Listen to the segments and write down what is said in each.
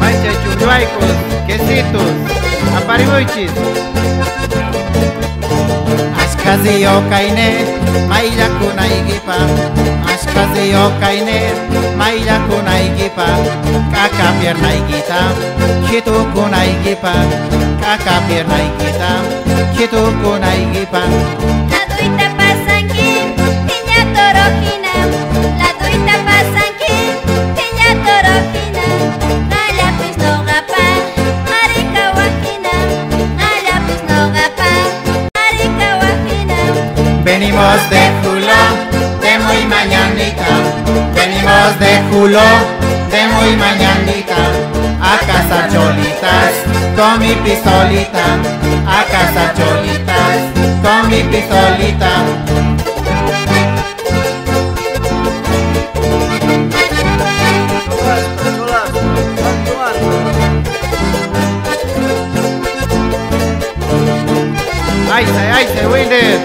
Manchas chunguaicos, quesitos, aparibuchis. Ashkazi o kainé, maila kunaigipa. Ashkazi o kainé, maila kunaigipa. Kaka piernaigipa, shitu kunaigipa. Kunaigipa. Kaka pierna igita, kitu kunaigipa. La duita pasanki, tiña torojina. La duita pasanki, tiña torojina. Naya pis no gapa, marika wajina. Naya pis no gapa, wajina. Venimos de Julo, de muy mañanita. Venimos de Julo, de muy mañanita. A cazar cholitas con mi pistolita. A cazar cholitas con mi pistolita. Ay, se, ay, se, Winder.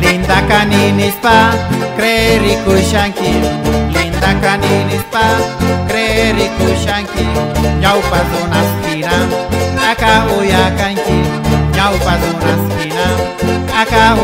Linda caninispa, creri kushanki. Linda caninispa, creri kushanki. nyaupa zona spina aka oya nyaupa zona spina aka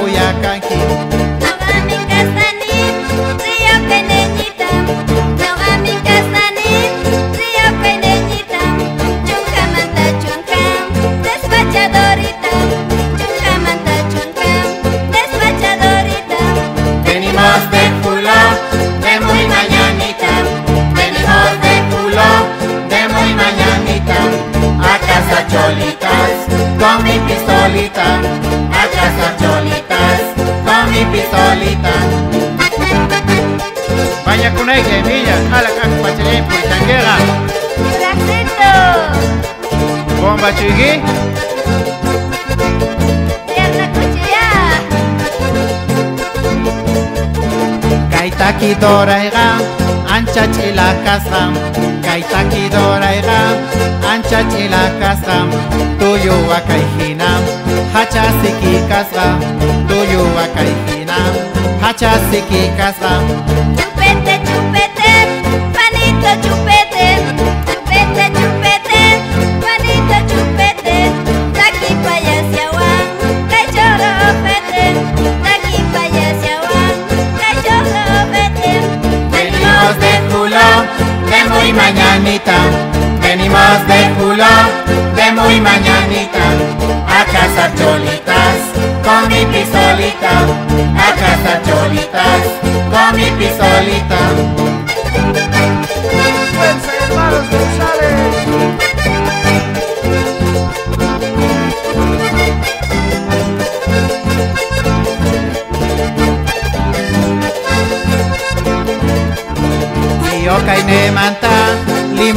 pistolita. Vaya con ella, Emilia, a la por changuera. ¡Bracito! Bomba chugui, ¡Pierna cuchilla! Gaitaki doraiga, antxa txilakazra Gaitaki doraiga, antxa txilakazra Tuyu wakaijina, hatxa zikikazra Tuyu wakaijina, Acha siki kasam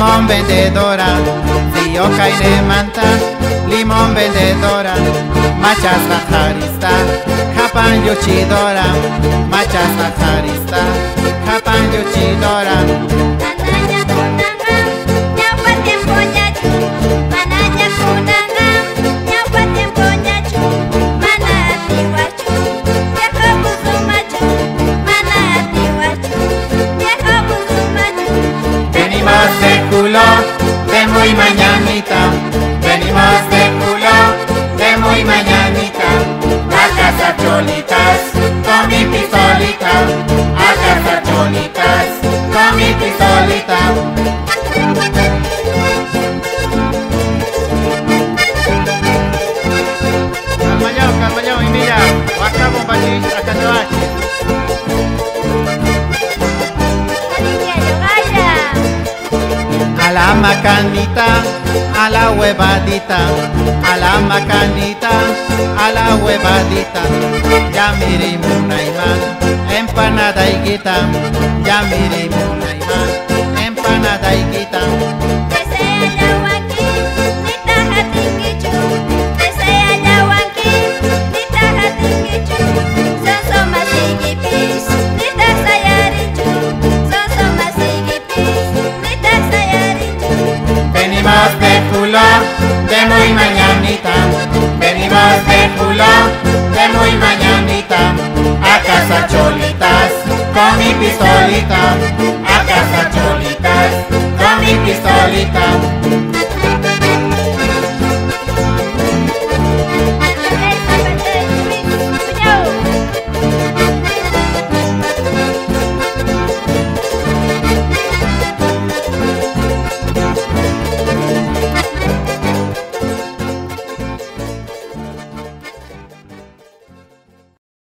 limón vendedora Si yo caine manta, limón vendedora Machas bajarista, japan yochidora Machas bajarista, japan yochidora cazar cholitas, con mi pistolita A cazar con mi pistolita Calmayao, calmayao, Emilia. Waka bomba chugui, acachoachi. Alicia Yogaya. A la macanita, a la huevadita, a la macanita, a la huevadita. Ya miri munaima, empanada higuita, ya miri munaima, empanada higuita. Desea pistolita, acá está cholita, con mi pistolita.